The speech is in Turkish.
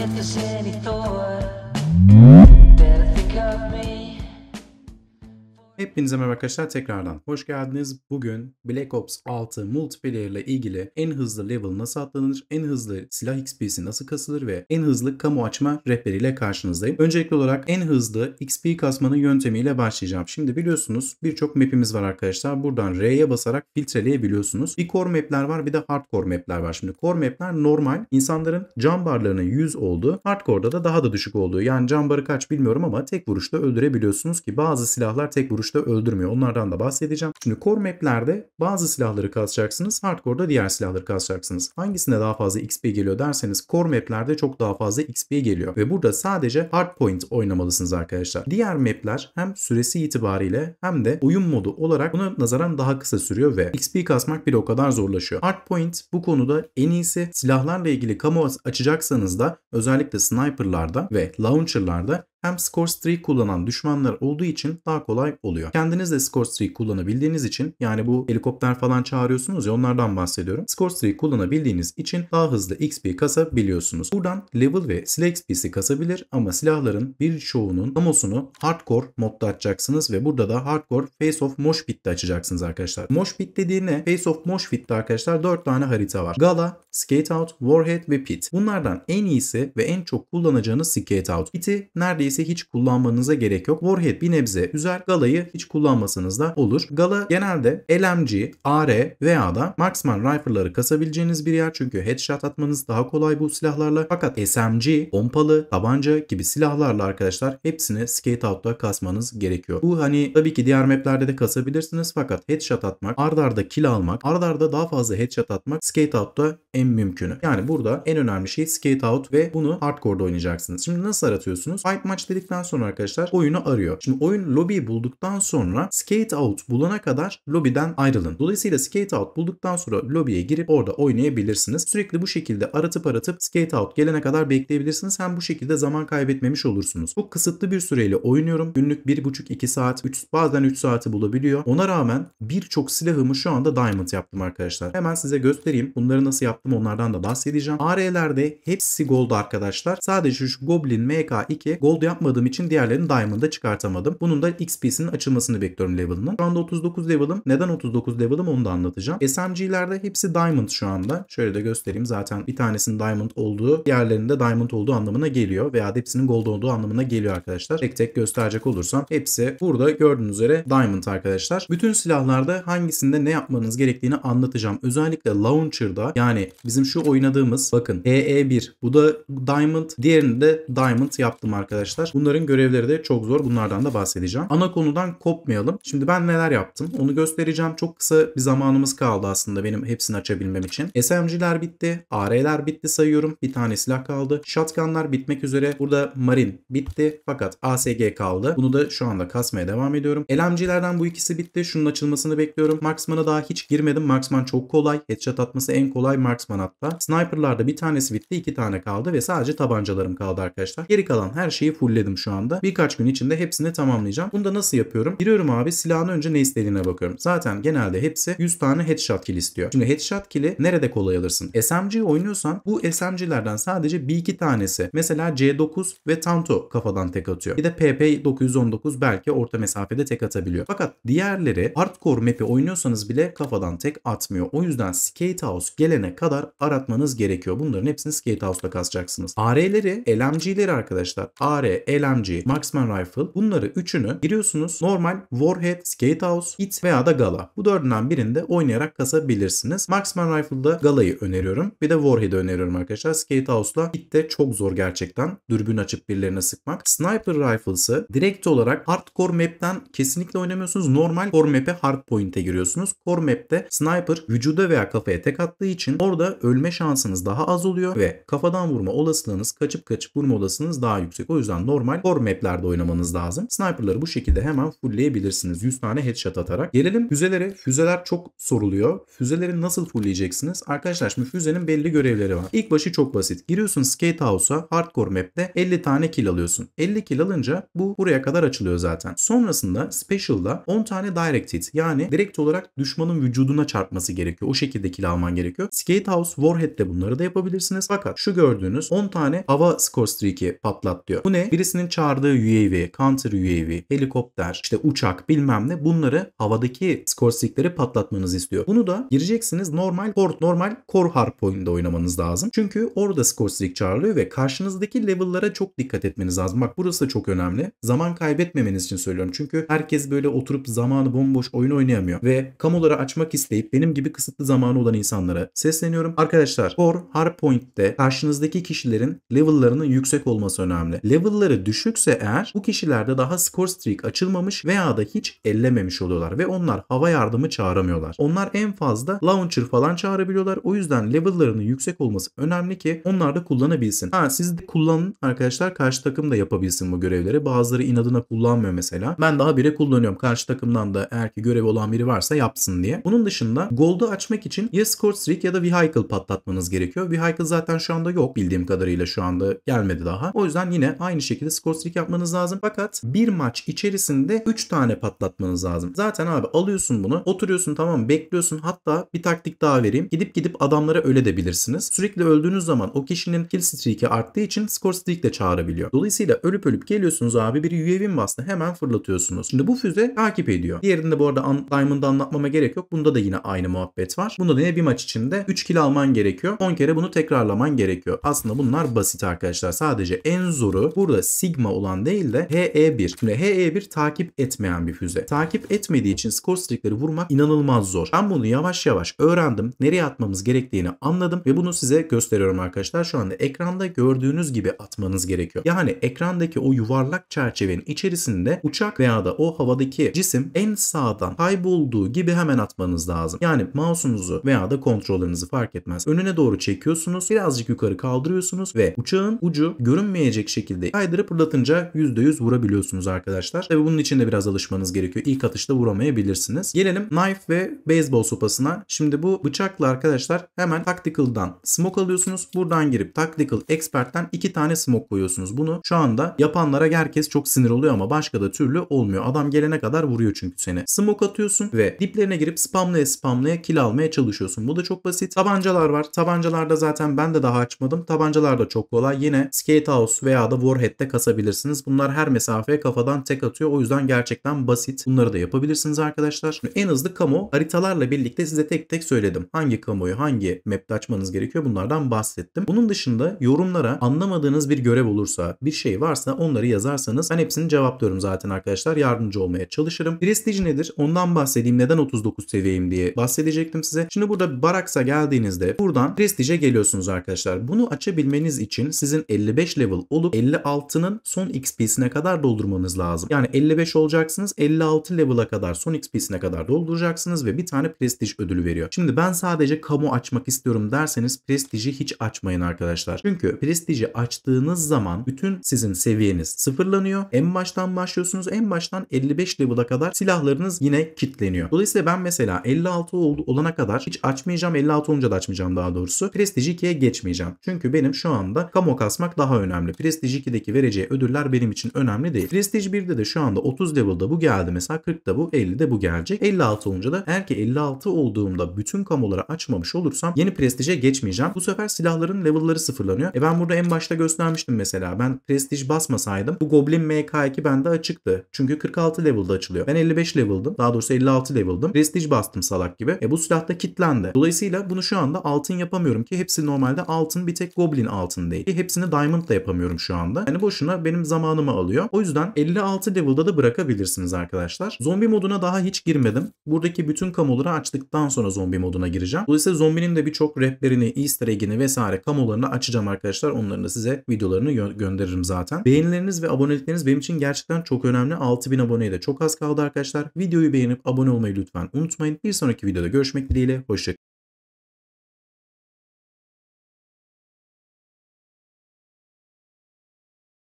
este cenitor. Hepinize merhaba arkadaşlar tekrardan hoş geldiniz. Bugün Black Ops 6 multiplayer ile ilgili en hızlı level nasıl atlanır, en hızlı silah XP'si nasıl kasılır ve en hızlı kamu açma rehberiyle karşınızdayım. Öncelikli olarak en hızlı XP kasmanın yöntemiyle başlayacağım. Şimdi biliyorsunuz birçok map'imiz var arkadaşlar. Buradan R'ye basarak filtreleyebiliyorsunuz. Bir core map'ler var bir de hardcore map'ler var. Şimdi core map'ler normal insanların can barlarının 100 olduğu, hardcore'da da daha da düşük olduğu. Yani can barı kaç bilmiyorum ama tek vuruşta öldürebiliyorsunuz ki bazı silahlar tek vuruşta öldürmüyor. Onlardan da bahsedeceğim. Şimdi core map'lerde bazı silahları kasacaksınız. Hardcore'da diğer silahları kasacaksınız. Hangisinde daha fazla XP geliyor derseniz core map'lerde çok daha fazla XP geliyor. Ve burada sadece hardpoint oynamalısınız arkadaşlar. Diğer map'ler hem süresi itibariyle hem de oyun modu olarak buna nazaran daha kısa sürüyor ve XP kasmak bile o kadar zorlaşıyor. Hardpoint bu konuda en iyisi. Silahlarla ilgili kamu açacaksanız da özellikle sniperlarda ve launcherlarda hem score streak kullanan düşmanlar olduğu için daha kolay oluyor. Kendiniz de score streak kullanabildiğiniz için yani bu helikopter falan çağırıyorsunuz ya onlardan bahsediyorum. Score streak kullanabildiğiniz için daha hızlı XP kasabiliyorsunuz. Buradan level ve silah XP'si kasabilir ama silahların birçoğunun kamosunu hardcore modda açacaksınız ve burada da hardcore face of mosh pit'te açacaksınız arkadaşlar. Mosh pit dediğine face of mosh pit'te arkadaşlar 4 tane harita var. Gala, Skate Out, Warhead ve Pit. Bunlardan en iyisi ve en çok kullanacağınız Skate Out. Pit'i neredeyse hiç kullanmanıza gerek yok. Warhead bir nebze güzel. Gala'yı hiç kullanmasanız da olur. Gala genelde LMG, AR veya da Marksman Rifle'ları kasabileceğiniz bir yer. Çünkü headshot atmanız daha kolay bu silahlarla. Fakat SMG, pompalı, tabanca gibi silahlarla arkadaşlar hepsini Skate Out'ta kasmanız gerekiyor. Bu hani tabii ki diğer maplerde de kasabilirsiniz fakat headshot atmak, ardarda arda kill almak, ardarda arda daha fazla headshot atmak Skate Out'ta en mümkünü. Yani burada en önemli şey Skate Out ve bunu hardcore'da oynayacaksınız. Şimdi nasıl aratıyorsunuz? Fight Match dedikten sonra arkadaşlar oyunu arıyor. Şimdi oyun lobiyi bulduktan sonra Skate Out bulana kadar lobiden ayrılın. Dolayısıyla Skate Out bulduktan sonra lobiye girip orada oynayabilirsiniz. Sürekli bu şekilde aratıp aratıp Skate Out gelene kadar bekleyebilirsiniz. Hem bu şekilde zaman kaybetmemiş olursunuz. Bu kısıtlı bir süreyle oynuyorum. Günlük 1,5-2 saat, 3, bazen 3 saati bulabiliyor. Ona rağmen birçok silahımı şu anda Diamond yaptım arkadaşlar. Hemen size göstereyim. Bunları nasıl yaptım onlardan da bahsedeceğim. AR'lerde hepsi gold arkadaşlar. Sadece şu Goblin MK2 gold yapmadığım için diğerlerini Diamond'a çıkartamadım. Bunun da XP'sinin açılmasını bekliyorum level'ının. Şu anda 39 level'ım. Neden 39 level'ım onu da anlatacağım. SMG'lerde hepsi Diamond şu anda. Şöyle de göstereyim. Zaten bir tanesinin Diamond olduğu, diğerlerinde Diamond olduğu anlamına geliyor. Veya hepsinin Gold olduğu anlamına geliyor arkadaşlar. Tek tek gösterecek olursam hepsi burada gördüğünüz üzere Diamond arkadaşlar. Bütün silahlarda hangisinde ne yapmanız gerektiğini anlatacağım. Özellikle Launcher'da yani bizim şu oynadığımız bakın EE1 bu da Diamond. Diğerini de Diamond yaptım arkadaşlar. Bunların görevleri de çok zor. Bunlardan da bahsedeceğim. Ana konudan kopmayalım. Şimdi ben neler yaptım onu göstereceğim. Çok kısa bir zamanımız kaldı aslında benim hepsini açabilmem için. SMG'ler bitti. AR'ler bitti sayıyorum. Bir tane silah kaldı. Shotgunlar bitmek üzere. Burada Marine bitti. Fakat ASG kaldı. Bunu da şu anda kasmaya devam ediyorum. LMG'lerden bu ikisi bitti. Şunun açılmasını bekliyorum. Marksman'a daha hiç girmedim. Marksman çok kolay. Headshot atması en kolay Marksman hatta. Sniper'larda bir tanesi bitti. iki tane kaldı ve sadece tabancalarım kaldı arkadaşlar. Geri kalan her şeyi fullledim şu anda. Birkaç gün içinde hepsini tamamlayacağım. Bunu da nasıl yapıyorum? Giriyorum abi silahın önce ne istediğine bakıyorum. Zaten genelde hepsi 100 tane headshot kill istiyor. Şimdi headshot kill'i nerede kolay alırsın? SMG oynuyorsan bu SMG'lerden sadece bir iki tanesi. Mesela C9 ve Tanto kafadan tek atıyor. Bir de PP919 belki orta mesafede tek atabiliyor. Fakat diğerleri hardcore map'i oynuyorsanız bile kafadan tek atmıyor. O yüzden Skate House gelene kadar aratmanız gerekiyor. Bunların hepsini Skate House'da kasacaksınız. AR'leri, LMG'leri arkadaşlar. AR, LMG, Marksman Rifle bunları üçünü giriyorsunuz. Normal Warhead, Skate House, It veya da Gala. Bu dördünden birinde oynayarak kasabilirsiniz. Marksman Rifle'da Gala'yı öneriyorum. Bir de Warhead'i öneriyorum arkadaşlar. Skate House'la It de çok zor gerçekten. Dürbün açıp birilerine sıkmak. Sniper Rifles'ı direkt olarak hardcore map'ten kesinlikle oynamıyorsunuz. Normal core map'e hard point'e giriyorsunuz. Core map'te sniper vücuda veya kafaya tek attığı için orada ölme şansınız daha az oluyor ve kafadan vurma olasılığınız kaçıp kaçıp vurma olasılığınız daha yüksek. O yüzden olan normal core maplerde oynamanız lazım. Sniper'ları bu şekilde hemen fullleyebilirsiniz. 100 tane headshot atarak. Gelelim füzelere. Füzeler çok soruluyor. Füzeleri nasıl fullleyeceksiniz? Arkadaşlar şimdi füzenin belli görevleri var. İlk başı çok basit. Giriyorsun Skate House'a hardcore map'te 50 tane kill alıyorsun. 50 kill alınca bu buraya kadar açılıyor zaten. Sonrasında Special'da 10 tane direct hit yani direkt olarak düşmanın vücuduna çarpması gerekiyor. O şekilde kill alman gerekiyor. Skate House Warhead'de bunları da yapabilirsiniz. Fakat şu gördüğünüz 10 tane hava score streak'i patlat diyor. Bu ne? Birisinin çağırdığı UAV, counter UAV, helikopter, işte uçak bilmem ne bunları havadaki score streak'leri patlatmanızı istiyor. Bunu da gireceksiniz normal core, normal core hardpoint'de oynamanız lazım. Çünkü orada score streak çağrılıyor ve karşınızdaki level'lara çok dikkat etmeniz lazım. Bak burası da çok önemli. Zaman kaybetmemeniz için söylüyorum. Çünkü herkes böyle oturup zamanı bomboş oyun oynayamıyor. Ve kamuları açmak isteyip benim gibi kısıtlı zamanı olan insanlara sesleniyorum. Arkadaşlar core hardpoint'te karşınızdaki kişilerin level'larının yüksek olması önemli. Level'ları düşükse eğer bu kişilerde daha score streak açılmamış veya da hiç ellememiş oluyorlar ve onlar hava yardımı çağıramıyorlar. Onlar en fazla launcher falan çağırabiliyorlar. O yüzden level'larının yüksek olması önemli ki onlar da kullanabilsin. Ha siz de kullanın arkadaşlar karşı takım da yapabilsin bu görevleri. Bazıları inadına kullanmıyor mesela. Ben daha bire kullanıyorum. Karşı takımdan da eğer ki görevi olan biri varsa yapsın diye. Bunun dışında Gold'u açmak için ya Score Streak ya da Vehicle patlatmanız gerekiyor. Vehicle zaten şu anda yok bildiğim kadarıyla şu anda gelmedi daha. O yüzden yine aynı şekilde Score Streak yapmanız lazım. Fakat bir maç içerisinde 3 tane patlatmanız lazım. Zaten abi alıyorsun bunu oturuyorsun tamam bekliyorsun hatta bir taktik daha vereyim. Gidip gidip adamlara öyle de bilirsiniz. Sürekli öldüğünüz zaman o kişinin kill streak'i arttığı için score streak de çağırabiliyor. Dolayısıyla ölüp ölüp geliyorsunuz abi bir UAV bastı hemen fırlatıyorsunuz. Şimdi bu füze takip ediyor. Diğerinde bu arada Diamond'da anlatmama gerek yok. Bunda da yine aynı muhabbet var. Bunda da yine bir maç içinde 3 kill alman gerekiyor. 10 kere bunu tekrarlaman gerekiyor. Aslında bunlar basit arkadaşlar. Sadece en zoru burada Sigma olan değil de HE1. Şimdi HE1 takip etmeyen bir füze. Takip etmediği için score streak'leri vurmak inanılmaz zor. Ben bunu yavaş yavaş öğrendim. Nereye atmamız gerektiğini anladım ve bunu size gösteriyorum arkadaşlar. Şu anda ekranda gördüğünüz gibi atmanız gerekiyor. Yani ekrandaki o yuvarlak çerçevenin içerisinde uçak veya da o havadaki cisim en sağdan kaybolduğu gibi hemen atmanız lazım. Yani mouse'unuzu veya da kontrollerinizi fark etmez. Önüne doğru çekiyorsunuz. Birazcık yukarı kaldırıyorsunuz ve uçağın ucu görünmeyecek şekilde kaydırıp fırlatınca %100 vurabiliyorsunuz arkadaşlar. Tabi bunun için de biraz alışmanız gerekiyor. İlk atışta vuramayabilirsiniz. Gelelim knife ve beyzbol sopasına. Şimdi bu bıçakla arkadaşlar hemen Tactical'dan smoke alıyorsunuz. Buradan girip Tactical Expert'ten iki tane smoke koyuyorsunuz. Bunu şu anda yapanlara herkes çok sinir oluyor ama başka da türlü olmuyor. Adam gelene kadar vuruyor çünkü seni. Smoke atıyorsun ve diplerine girip spamlaya spamlaya kill almaya çalışıyorsun. Bu da çok basit. Tabancalar var. Tabancalarda zaten ben de daha açmadım. Tabancalar da çok kolay. Yine Skate House veya da Warhead'de kasabilirsiniz. Bunlar her mesafeye kafadan tek atıyor. O yüzden gerçekten basit. Bunları da yapabilirsiniz arkadaşlar. Şimdi en hızlı kamu haritalarla birlikte size tek tek söyledim. Hangi kamuyu hangi map'te açmanız gerekiyor bunlardan bahsettim. Bunun dışında yorumlara anlamadığınız bir görev olursa, bir şey varsa onları yazarsanız ben hepsini cevaplıyorum zaten arkadaşlar. Yardımcı olmaya çalışırım. Prestige nedir? Ondan bahsedeyim. Neden 39 seviyeyim diye bahsedecektim size. Şimdi burada Baraks'a geldiğinizde buradan Prestige'e geliyorsunuz arkadaşlar. Bunu açabilmeniz için sizin 55 level olup 56'nın son XP'sine kadar doldurmanız lazım. Yani 55 olacaksınız 56 level'a kadar son XP'sine kadar dolduracaksınız ve bir tane Prestige ödülü veriyor. Şimdi ben sadece kamu açmak istiyorum derseniz Prestige'i hiç açmayın arkadaşlar. Çünkü Prestige'i açtığınız zaman bütün sizin seviyeniz sıfırlanıyor. En baştan başlıyorsunuz. En baştan 55 level'a kadar silahlarınız yine kitleniyor. Dolayısıyla ben mesela 56 oldu, olana kadar hiç açmayacağım. 56 olunca da açmayacağım daha doğrusu. Prestige 2'ye geçmeyeceğim. Çünkü benim şu anda kamu kasmak daha önemli. Prestige 2'deki vereceği ödüller benim için önemli değil. Prestige 1'de de şu anda 30 level'da bu geldi mesela 40'da bu 50'de bu gelecek. 56 olunca da eğer ki 56 olduğumda bütün kamuları açmamış olursam yeni Prestige'e geçmeyeceğim. Bu sefer silahların level'ları sıfırlanıyor. E ben burada en başta göstermiştim mesela. Ben Prestige basmasaydım bu Goblin MK2 bende açıktı. Çünkü 46 level'da açılıyor. Ben 55 level'dım. Daha doğrusu 56 level'dım. Prestige bastım salak gibi. E bu silah da kilitlendi. Dolayısıyla bunu şu anda altın yapamıyorum ki hepsi normalde altın bir tek Goblin altın değil. Ki hepsini Diamond da yapamıyorum şu anda. Yani boşuna benim zamanımı alıyor. O yüzden 56 level'da da bırakabilirsiniz arkadaşlar. Zombi moduna daha hiç girmedim. Buradaki bütün kamuları açtıktan sonra zombi moduna gireceğim. Dolayısıyla zombinin de birçok rehberini, easter egg'ini vesaire kamularını açacağım arkadaşlar. Onların da size videolarını gö- gönderirim zaten. Beğenileriniz ve abonelikleriniz benim için gerçekten çok önemli. 6000 aboneye de çok az kaldı arkadaşlar. Videoyu beğenip abone olmayı lütfen unutmayın. Bir sonraki videoda görüşmek dileğiyle. Hoşçakalın.